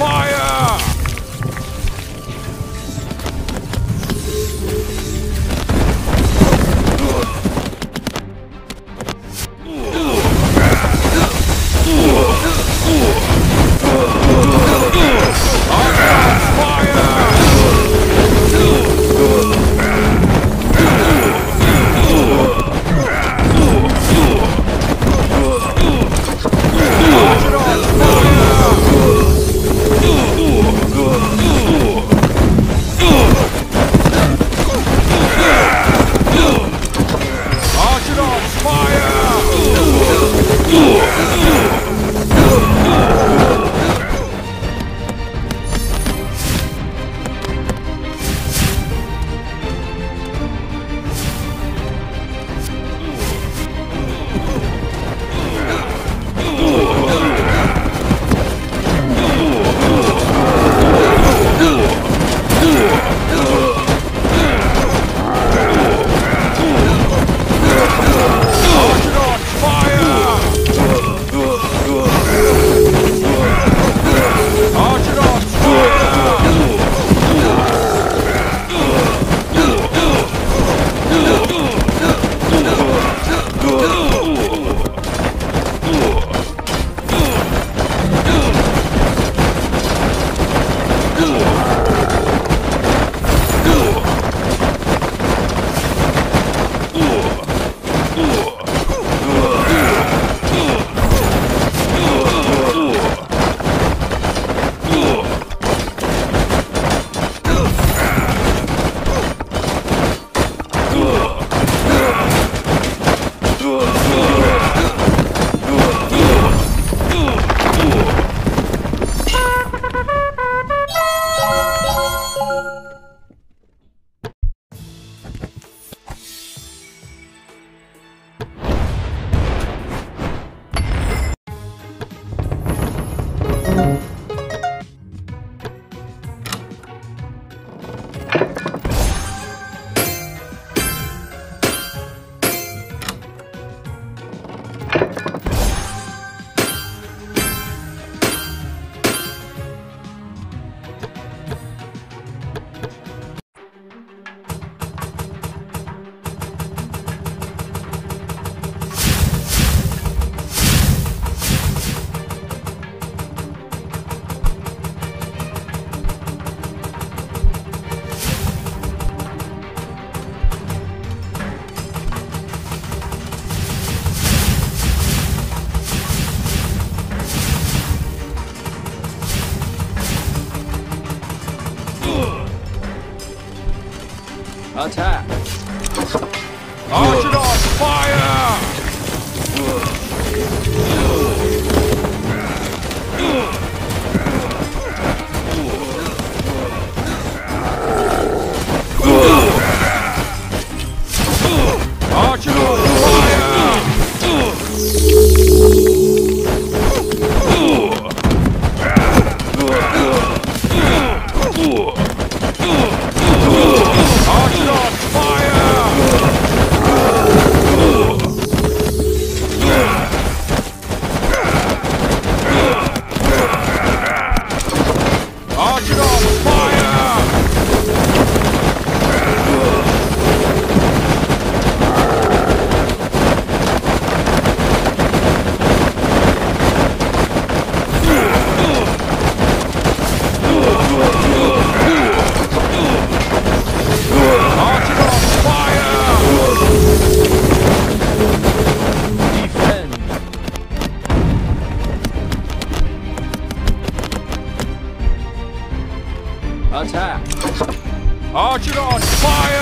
fire! Archidons, fire! Attack! Archidons, fire!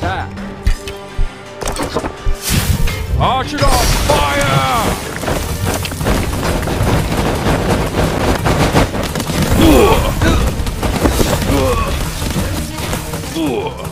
attack. Archidon, fire! Ugh!